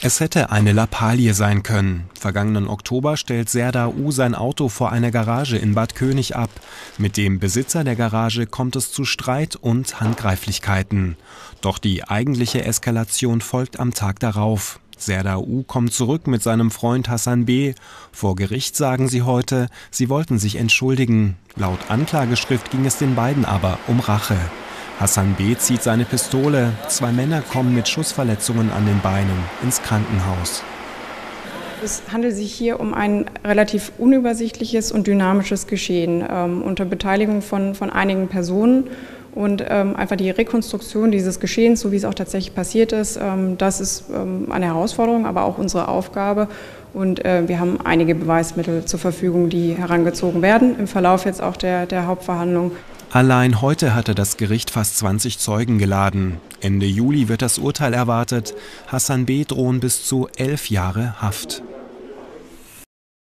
Es hätte eine Lappalie sein können. Vergangenen Oktober stellt Serdar U. sein Auto vor einer Garage in Bad König ab. Mit dem Besitzer der Garage kommt es zu Streit und Handgreiflichkeiten. Doch die eigentliche Eskalation folgt am Tag darauf. Serdar U. kommt zurück mit seinem Freund Hassan B. Vor Gericht sagen sie heute, sie wollten sich entschuldigen. Laut Anklageschrift ging es den beiden aber um Rache. Hassan B. zieht seine Pistole. Zwei Männer kommen mit Schussverletzungen an den Beinen ins Krankenhaus. Es handelt sich hier um ein relativ unübersichtliches und dynamisches Geschehen ähm, unter Beteiligung von, von einigen Personen. Und ähm, einfach die Rekonstruktion dieses Geschehens, so wie es auch tatsächlich passiert ist, ähm, das ist ähm, eine Herausforderung, aber auch unsere Aufgabe. Und äh, wir haben einige Beweismittel zur Verfügung, die herangezogen werden im Verlauf jetzt auch der, der Hauptverhandlung. Allein heute hatte das Gericht fast 20 Zeugen geladen. Ende Juli wird das Urteil erwartet. Hassan B. drohen bis zu elf Jahre Haft.